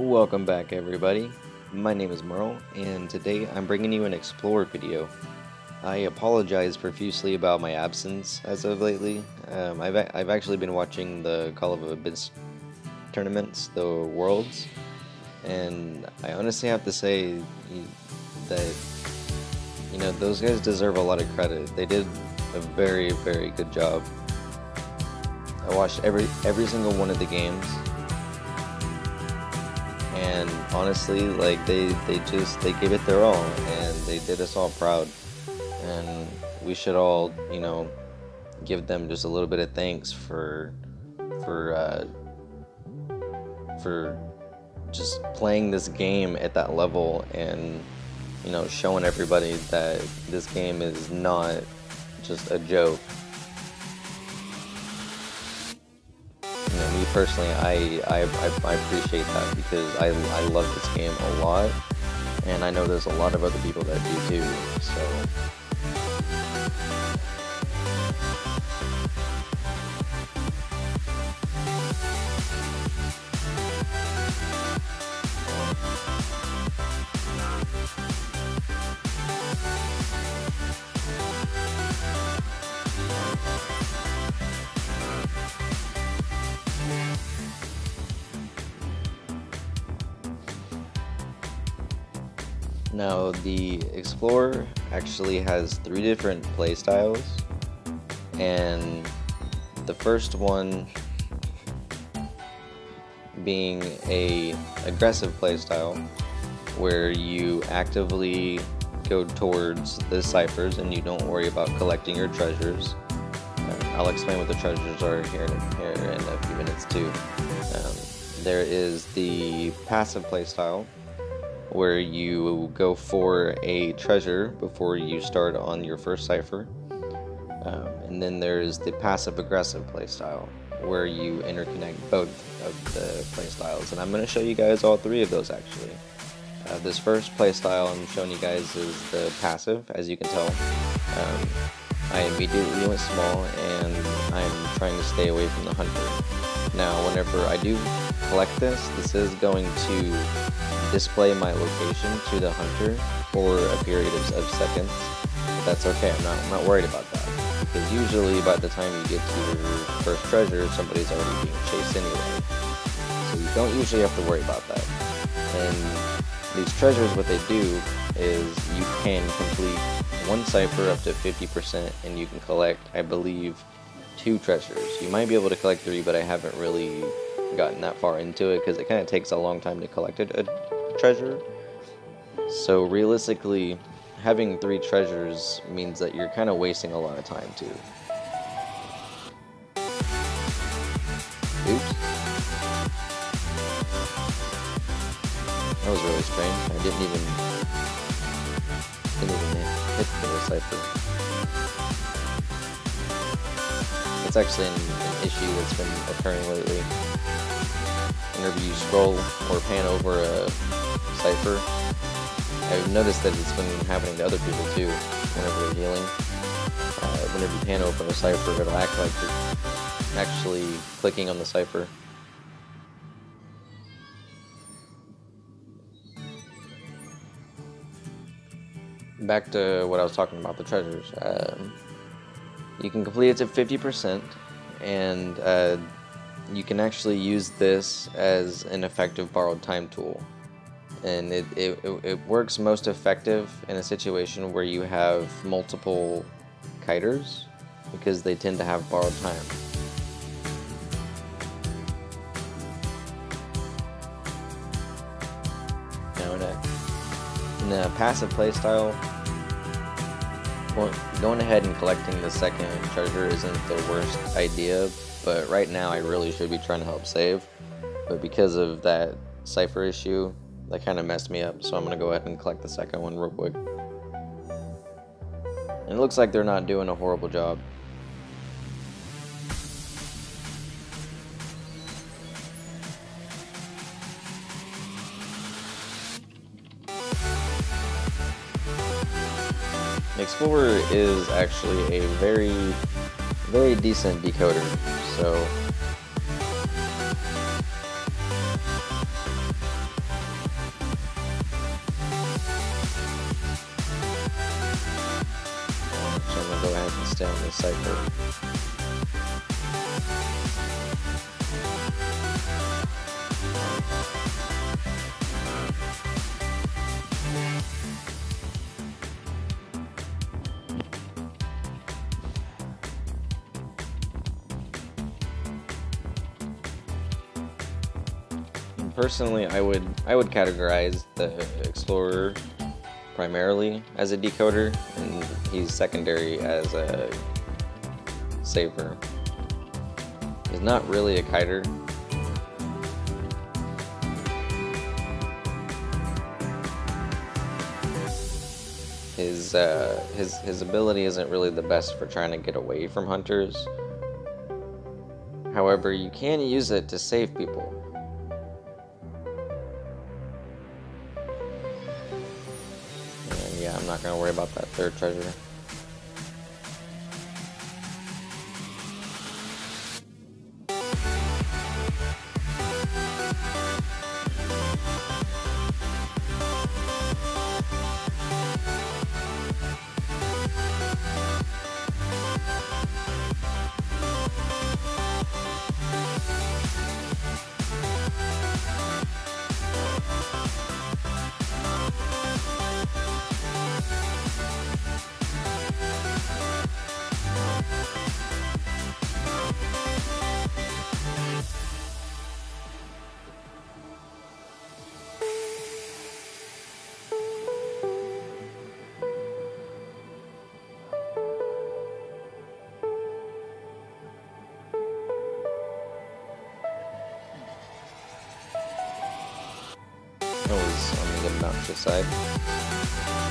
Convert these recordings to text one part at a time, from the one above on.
Welcome back everybody. My name is Merle and today I'm bringing you an Explore video. I apologize profusely about my absence as of lately. Um, I've, I've actually been watching the Call of Abyss tournaments, the Worlds, and I honestly have to say that you know those guys deserve a lot of credit. They did a very very good job. I watched every every single one of the games and honestly like they they just they gave it their all and they did us all proud. And we should all you know give them just a little bit of thanks for for uh, for just playing this game at that level and you know showing everybody that this game is not just a joke me personally, I, I, I, appreciate that because I, I love this game a lot, and I know there's a lot of other people that do too, so... Now, the Explorer actually has three different playstyles, and the first one being a aggressive playstyle where you actively go towards the ciphers and you don't worry about collecting your treasures. Uh, I'll explain what the treasures are here in, here in a few minutes too. Um, there is the passive playstyle where you go for a treasure before you start on your first cipher. Um, and then there's the passive aggressive playstyle where you interconnect both of the playstyles. And I'm going to show you guys all three of those actually. Uh, this first playstyle I'm showing you guys is the passive, as you can tell. Um, I immediately went small and I'm trying to stay away from the hunter. Now whenever I do collect this, this is going to display my location to the hunter for a period of, of seconds. But that's okay, I'm not, I'm not worried about that. Because usually by the time you get to your first treasure, somebody's already being chased anyway. So you don't usually have to worry about that. And these treasures, what they do is you can complete one cipher up to 50% and you can collect, I believe, two treasures. You might be able to collect three, but I haven't really gotten that far into it because it kind of takes a long time to collect a, a treasure. So realistically, having three treasures means that you're kind of wasting a lot of time too. Oops. That was really strange. I didn't even didn't even hit the cipher. It's actually an, an issue that's been occurring lately whenever you scroll or pan over a cipher. I've noticed that it's been happening to other people too, whenever they're healing. Uh, whenever you pan open a cipher, it'll act like you're actually clicking on the cipher. Back to what I was talking about, the treasures. Um, you can complete it to 50%, and uh, you can actually use this as an effective borrowed time tool. And it, it, it works most effective in a situation where you have multiple kiters because they tend to have borrowed time. Now in a, in a passive playstyle, going ahead and collecting the second treasure isn't the worst idea but right now I really should be trying to help save. But because of that cipher issue, that kind of messed me up, so I'm going to go ahead and collect the second one real quick. And it looks like they're not doing a horrible job. Explorer is actually a very, very decent decoder so cipher. Personally, I would I would categorize the Explorer primarily as a decoder, and he's secondary as a saver. He's not really a kiter. His uh, his his ability isn't really the best for trying to get away from hunters. However, you can use it to save people. And yeah, I'm not going to worry about that third treasure. Obnoxious side.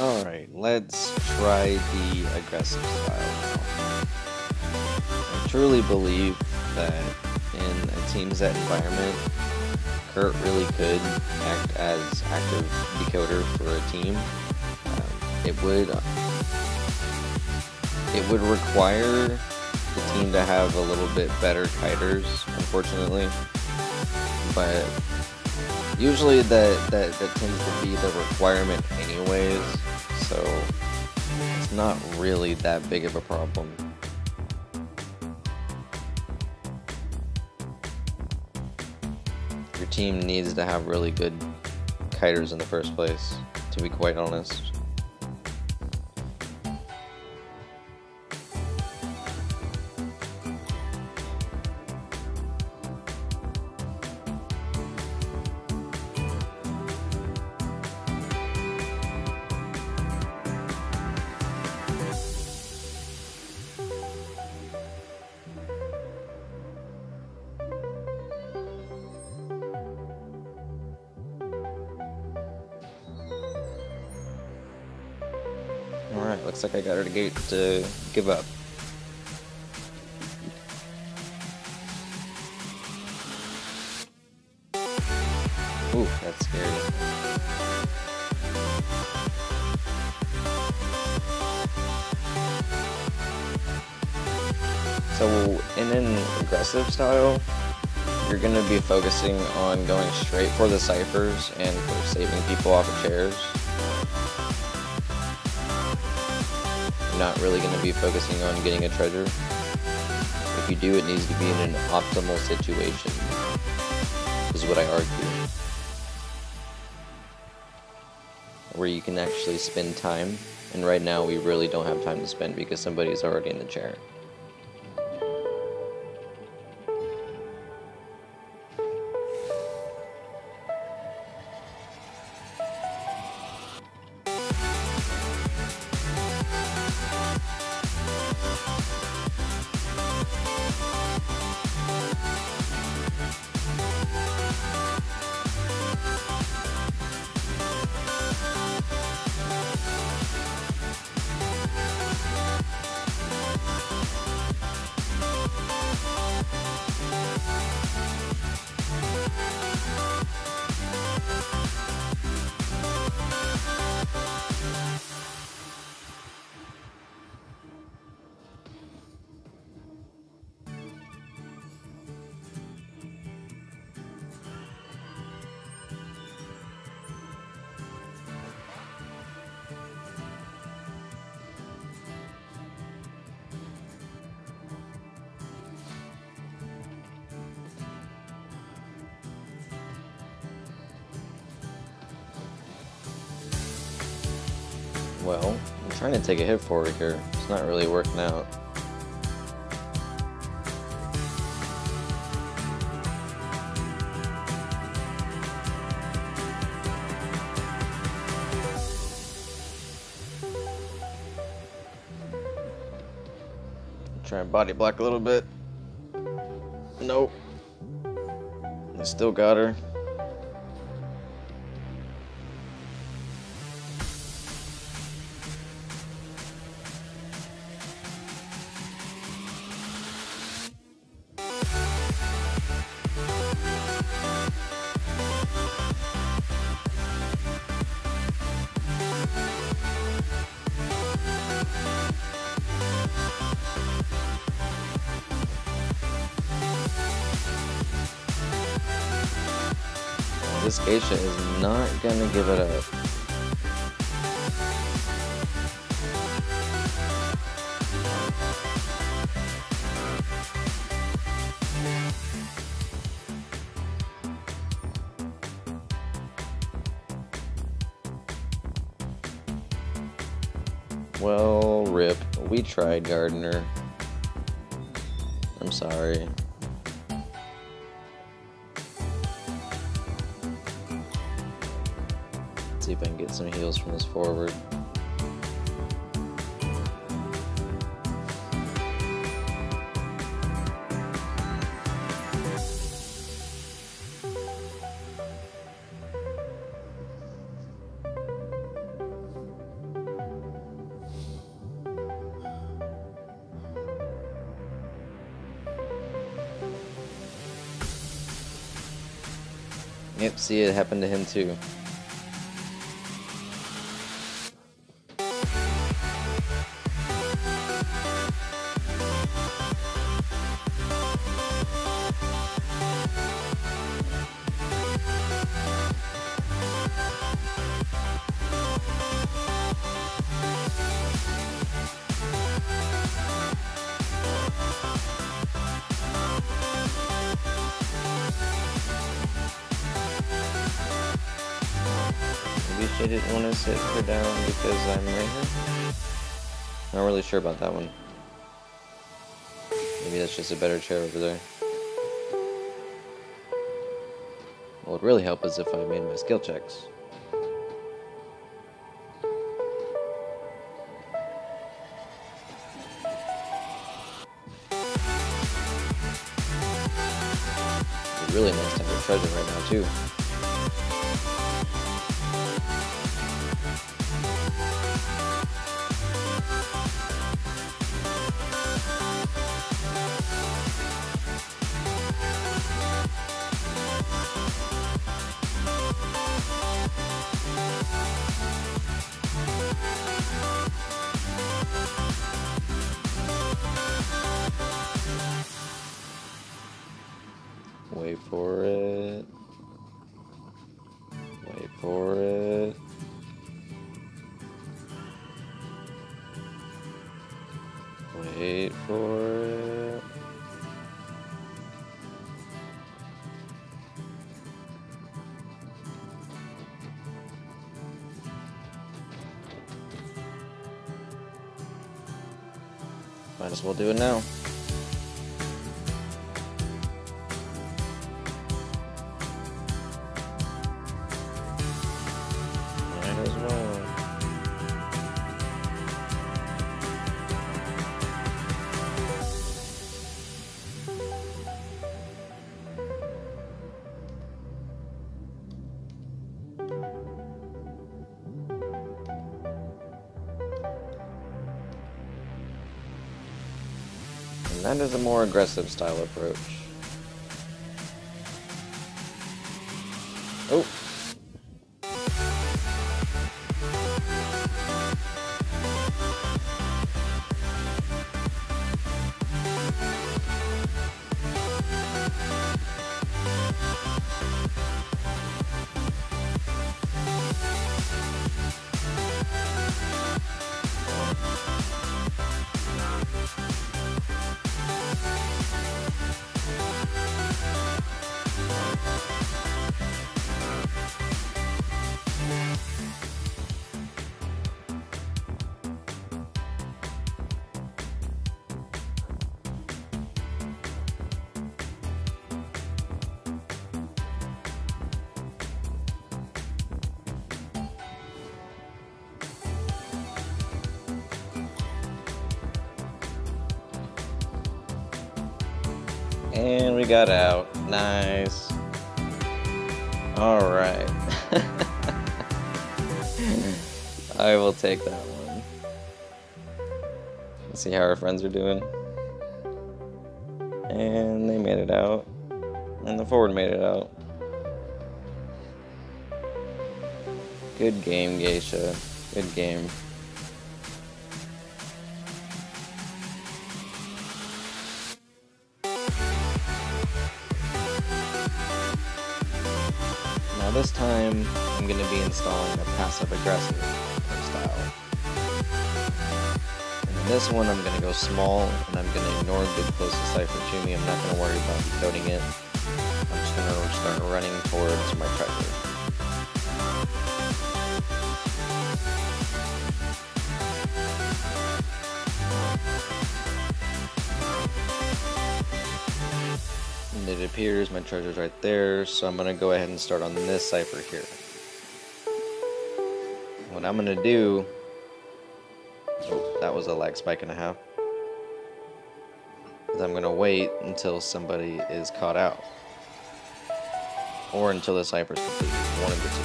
Alright, let's try the aggressive style now. I truly believe that in a Team environment, Kurt really could act as active decoder for a team. Um, it would it would require the team to have a little bit better kiters, unfortunately. But usually that, that, that tends to be the requirement anyways so it's not really that big of a problem. Your team needs to have really good kiters in the first place, to be quite honest. her to get to give up. Ooh, that's scary. So, in an aggressive style, you're going to be focusing on going straight for the ciphers and for saving people off of chairs. Not really going to be focusing on getting a treasure. If you do, it needs to be in an optimal situation, is what I argue. Where you can actually spend time, and right now we really don't have time to spend because somebody's already in the chair. Well, I'm trying to take a hit forward here. It's not really working out. Try and body block a little bit. Nope. I still got her. This geisha is not gonna give it up. Well, rip. We tried, Gardener. See if I can get some heals from this forward. Yep, see it happened to him too. She didn't want to sit her down because I'm right here. Not really sure about that one. Maybe that's just a better chair over there. What would really help is if I made my skill checks. Really nice to have a treasure right now too. As well do it now. That is a more aggressive style approach. Got out. Nice. Alright. I will take that one. Let's see how our friends are doing. And they made it out. And the forward made it out. Good game, Geisha. Good game. This time, I'm going to be installing a passive-aggressive style. And in this one, I'm going to go small, and I'm going to ignore the closest cipher to me. I'm not going to worry about decoding it. I'm just going to start running towards my treasure. It appears my treasure's right there, so I'm gonna go ahead and start on this cipher here. What I'm gonna do. Oh, that was a lag spike and a half. Is I'm gonna wait until somebody is caught out. Or until the cipher's complete. One of the two.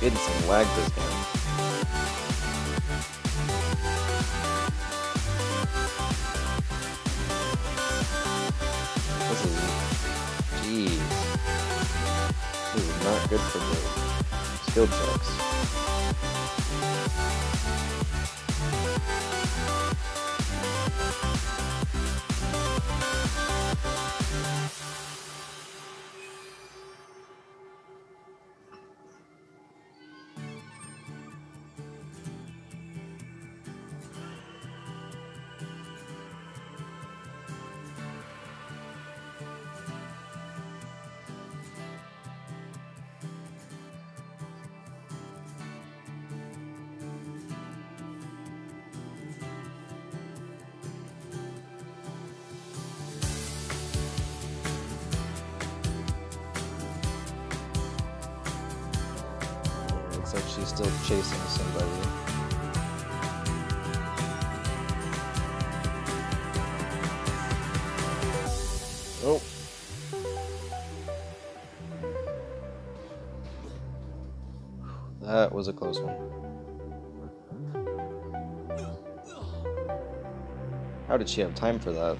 Getting some lag this game. This is not good for the skill checks. Was a close one. How did she have time for that?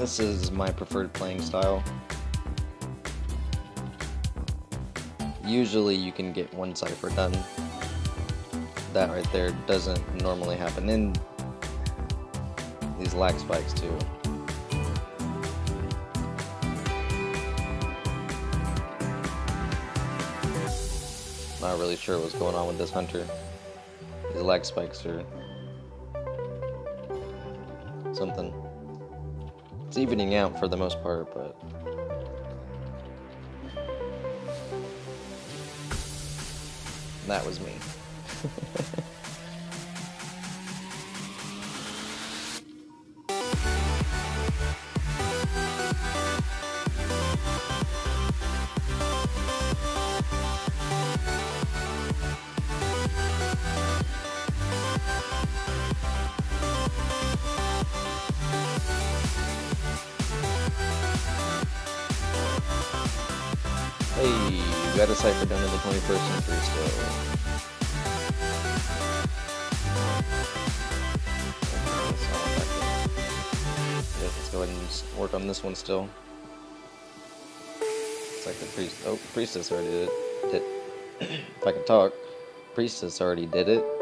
This is my preferred playing style. Usually you can get one cipher done. That right there doesn't normally happen in these lag spikes too. Not really sure what's going on with this hunter. These lag spikes are something. It's evening out for the most part, but that was me. we got a cipher done in the 21st century still. Let's go ahead and work on this one still. It's like the priest. Oh, priestess already did it. If I can talk, priestess already did it.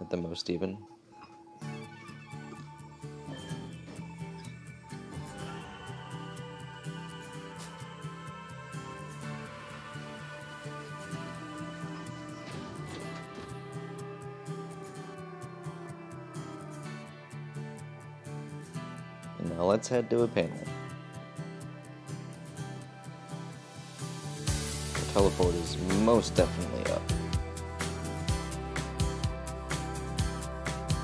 At the most even. Now let's head to a panel. Teleport is most definitely up.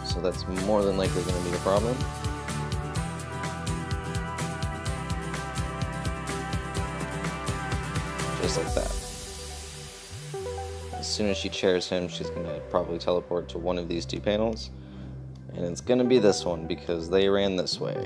So that's more than likely going to be the problem. Just like that. As soon as she chairs him, she's going to probably teleport to one of these two panels. And it's going to be this one because they ran this way.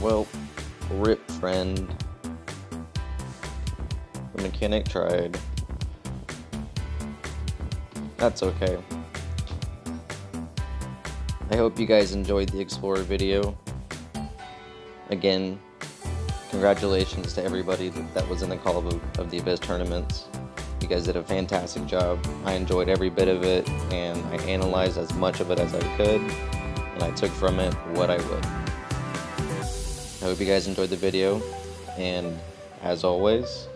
Well, rip friend. The mechanic tried. That's okay. I hope you guys enjoyed the Explorer video. Again, congratulations to everybody that, was in the Call of, of the Abyss tournaments. You guys did a fantastic job. I enjoyed every bit of it, and I analyzed as much of it as I could, and I took from it what I would. I hope you guys enjoyed the video, and as always,